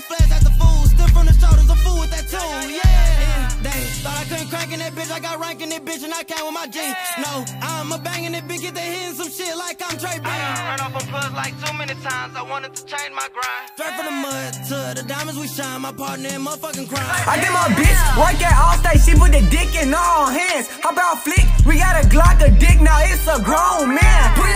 this flash at the fool. Still from the shoulders, a fool with that tool. Yeah. yeah. Dang, thought I couldn't crack in that bitch. I got rank in that bitch and I came with my G. Yeah. No, I'm a banging that bitch. Get they hitting some shit like I'm Trey Brown. I done run off a plug like too many times. I wanted to change my grind. Straight from the mud to the diamonds we shine. My partner in motherfucking crime. I get my bitch work at Allstate. She put the dick in all hands. How about flick? We got a Glock, a dick. Now it's a grown man. Put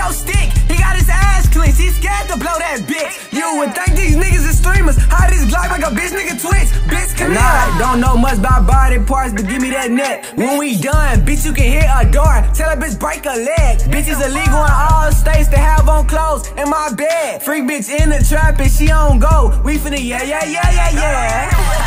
niggas is streamers. How this Glock like a bitch nigga twitch? Bitch, come here. I don't know much about body parts, but give me that net. When we done, bitch, you can hit a door. Tell a bitch break a leg. Bitch is illegal in all states to have on clothes in my bed. Freak bitch in the trap and she on go. We finna yeah, yeah, yeah, yeah, yeah.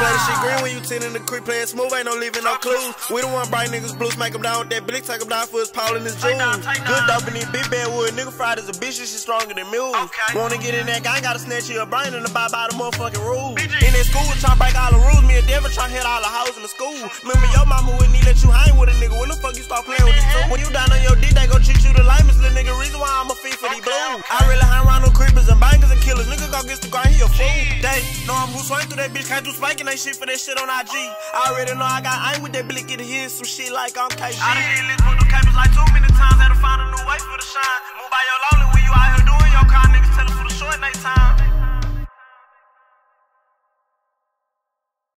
Play the shit green when you tin in the creek playing smooth, ain't no leaving no clues. We the one bright niggas blues, make them down with that blick, take them down for his Paul and his jewels. Good dope in these big bad wood, nigga fried as a bitch, she stronger than mules. Wanna get in that gang, gotta snatch your brain and abide by the motherfucking rules. In that school, try break all the rules, me and Devin try hit all the hoes in the school. Remember your mama wouldn't let you hang with a nigga, when the fuck you start playing with these two? When you down on your dick, they gon' treat you the lamest little nigga, a fool. They know I'm who swing through that bitch, can't do spanking that shit for that shit on IG. I already know I got aim with that blick, get here some shit like I'm KG. I done hit list with them capers like too many